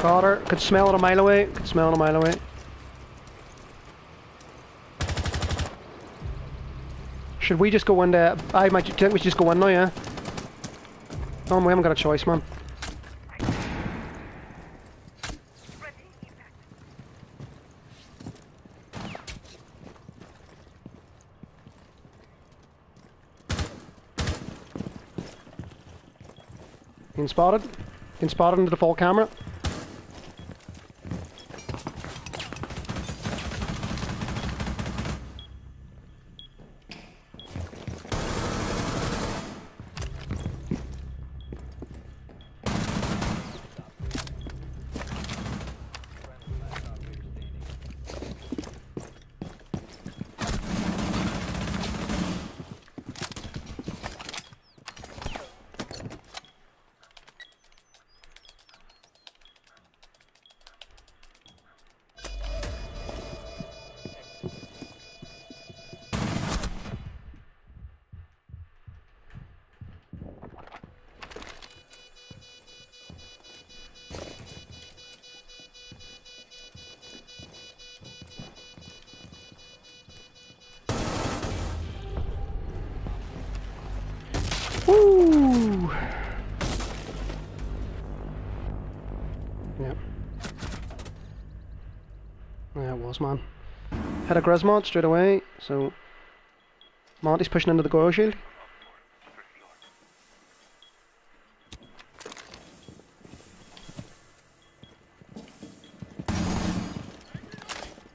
Got her. Could smell it a mile away. Could smell it a mile away. Should we just go into... I might think we should just go in now, yeah? Oh, we haven't got a choice, man. Being spotted. Being spotted in the default camera. Woo! Yep. Yeah, it was, man. Had a Grismont straight away, so... Monty's pushing into the Goyo shield.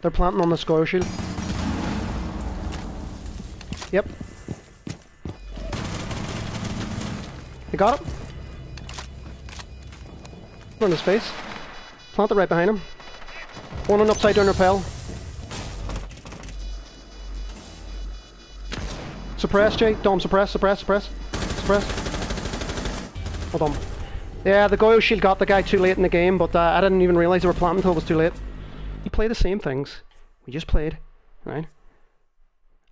They're planting on the Goyo shield. Yep. They got him. Run his face. Plant it right behind him. One on upside down rappel. Suppress, Jay. Dom, suppress, suppress, suppress. Suppress. Hold on. Yeah, the Goyo shield got the guy too late in the game, but uh, I didn't even realise they were planting until it was too late. You play the same things we just played, right?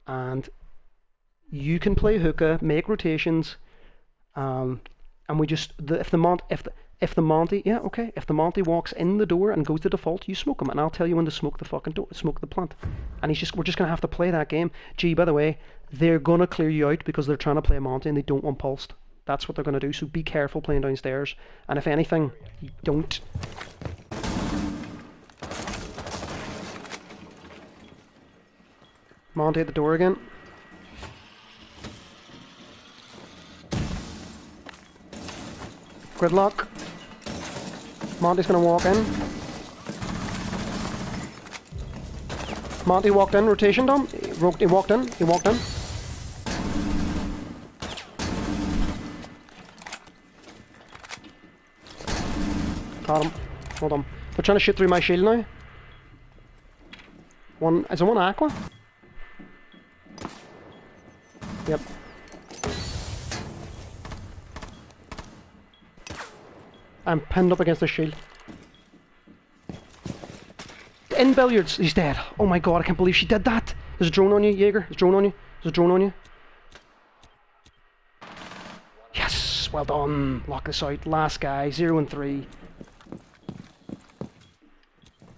And you can play hookah, make rotations, um, and we just the, if the Mont if the if the Monty yeah okay if the Monty walks in the door and goes to default, you smoke him, and I'll tell you when to smoke the fucking door, smoke the plant. And he's just we're just gonna have to play that game. Gee, by the way, they're gonna clear you out because they're trying to play Monty and they don't want pulsed. That's what they're gonna do. So be careful playing downstairs. And if anything, don't. Monty at the door again. Gridlock. Monty's gonna walk in. Monty walked in, rotation Dom. He, walked in, he walked in. Got him. Hold on. They're trying to shoot through my shield now. One, is there one aqua? Yep. I'm pinned up against the shield. In billiards, he's dead. Oh my god, I can't believe she did that. There's a drone on you, Jaeger. There's a drone on you. There's a drone on you. Yes, well done. Lock this out. Last guy, zero and three.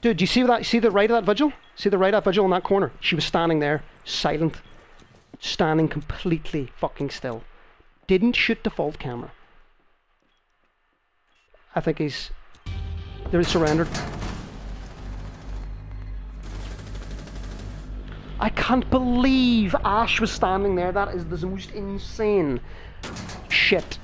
Dude, do you see that? See the right of that vigil? See the right of that vigil in that corner? She was standing there, silent, standing completely fucking still. Didn't shoot the default camera. I think he's... They're surrendered. I can't believe Ash was standing there. That is the most insane shit